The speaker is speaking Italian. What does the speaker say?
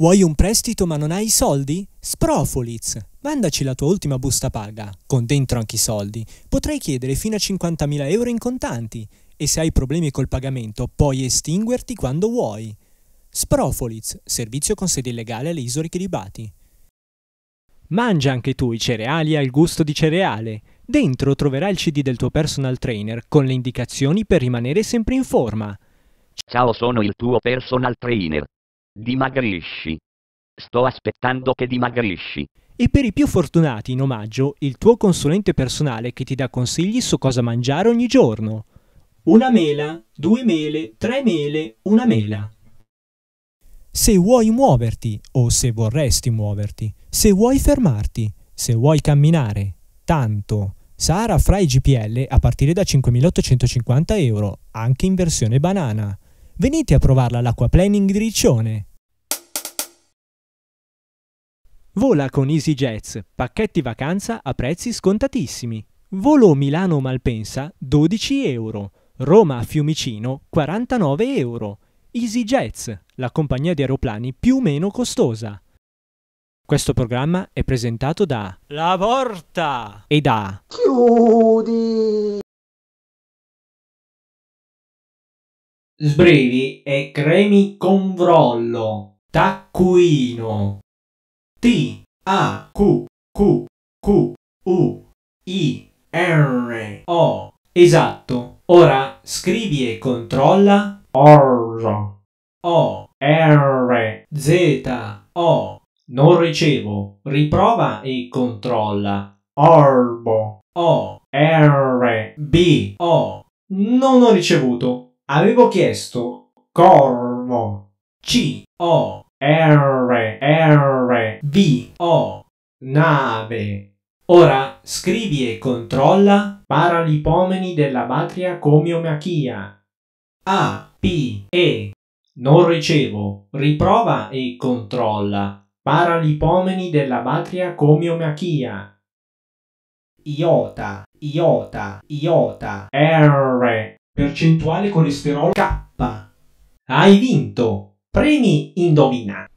Vuoi un prestito ma non hai i soldi? Sprofoliz! Mandaci la tua ultima busta paga, con dentro anche i soldi. Potrai chiedere fino a 50.000 euro in contanti e se hai problemi col pagamento puoi estinguerti quando vuoi. Sprofoliz, servizio con sede illegale alle isole Kiribati. Mangia anche tu i cereali al gusto di cereale. Dentro troverai il CD del tuo personal trainer con le indicazioni per rimanere sempre in forma. Ciao, sono il tuo personal trainer. Dimagrisci. Sto aspettando che dimagrisci. E per i più fortunati in omaggio, il tuo consulente personale che ti dà consigli su cosa mangiare ogni giorno. Una mela, due mele, tre mele, una mela. Se vuoi muoverti o se vorresti muoverti, se vuoi fermarti, se vuoi camminare, tanto. Sahara Fry GPL a partire da 5.850 euro, anche in versione banana. Venite a provarla all'Aquaplaning di Riccione. Vola con EasyJets, pacchetti vacanza a prezzi scontatissimi. Volo Milano-Malpensa 12 euro, Roma Fiumicino 49 euro. EasyJets, la compagnia di aeroplani più o meno costosa. Questo programma è presentato da La Porta e da Chiudi! Sbrevi e cremi con vrollo. Taccuino. T A Q Q Q U I R O. Esatto. Ora scrivi e controlla. Orzo. O R Z O. Non ricevo. Riprova e controlla. Orbo. O R B O. Non ho ricevuto. Avevo chiesto corvo. C O R R V O nave. Ora scrivi e controlla paralipomeni della batria comiomiachia. A P E non ricevo. Riprova e controlla paralipomeni della batria comiomiachia. Iota, iota, iota, R percentuale colesterolo K. Hai vinto! Premi Indovina!